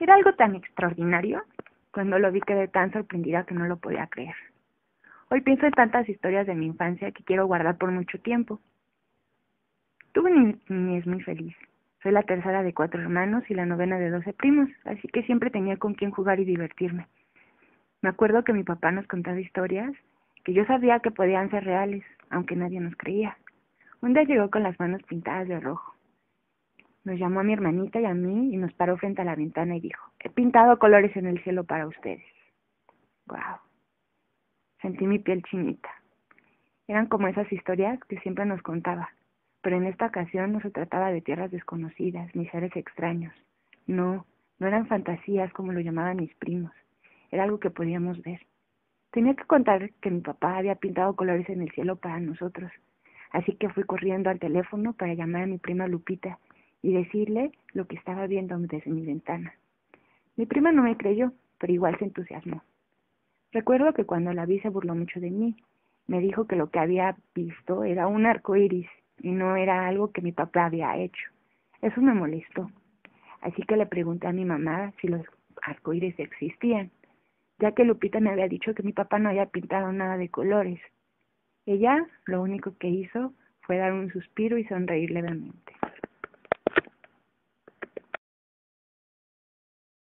Era algo tan extraordinario. Cuando lo vi quedé tan sorprendida que no lo podía creer. Hoy pienso en tantas historias de mi infancia que quiero guardar por mucho tiempo. Tuve una niñez muy feliz. Soy la tercera de cuatro hermanos y la novena de doce primos, así que siempre tenía con quién jugar y divertirme. Me acuerdo que mi papá nos contaba historias que yo sabía que podían ser reales, aunque nadie nos creía. Un día llegó con las manos pintadas de rojo. Nos llamó a mi hermanita y a mí y nos paró frente a la ventana y dijo, he pintado colores en el cielo para ustedes. Wow. Sentí mi piel chinita. Eran como esas historias que siempre nos contaba, pero en esta ocasión no se trataba de tierras desconocidas ni seres extraños. No, no eran fantasías como lo llamaban mis primos. Era algo que podíamos ver. Tenía que contar que mi papá había pintado colores en el cielo para nosotros, así que fui corriendo al teléfono para llamar a mi prima Lupita y decirle lo que estaba viendo desde mi ventana. Mi prima no me creyó, pero igual se entusiasmó. Recuerdo que cuando la vi se burló mucho de mí. Me dijo que lo que había visto era un arco iris y no era algo que mi papá había hecho. Eso me molestó. Así que le pregunté a mi mamá si los arcoíris existían, ya que Lupita me había dicho que mi papá no había pintado nada de colores. Ella lo único que hizo fue dar un suspiro y sonreír levemente.